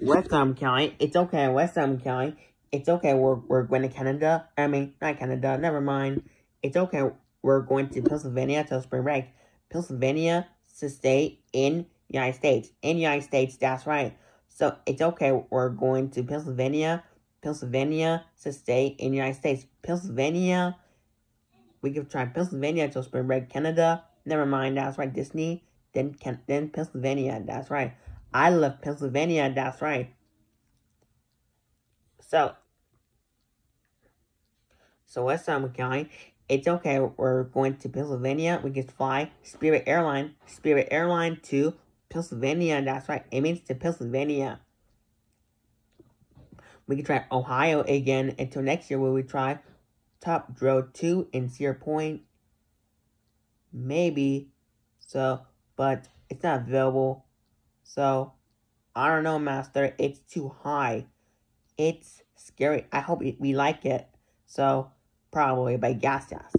Western County. It's okay, Western County. It's okay, we're, we're going to Canada. I mean, not Canada, never mind. It's okay, we're going to Pennsylvania to spring break. Pennsylvania to stay in United States. In United States, that's right. So it's okay, we're going to Pennsylvania. Pennsylvania to stay in United States. Pennsylvania. We could try Pennsylvania to spring break. Canada. Never mind, that's right. Disney. Then, can, then Pennsylvania, that's right. I love Pennsylvania, that's right. So, so Western County, it's okay, we're going to Pennsylvania. We can fly Spirit Airline, Spirit Airline to Pennsylvania, that's right. It means to Pennsylvania. We can try Ohio again until next year where we try Top Thrill 2 in Cedar Point. Maybe. So, but it's not available. So, I don't know, Master. It's too high. It's scary. I hope we like it. So, probably by Gas Gas.